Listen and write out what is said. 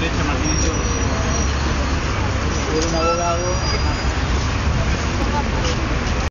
derecha, Martín y yo. Un abogado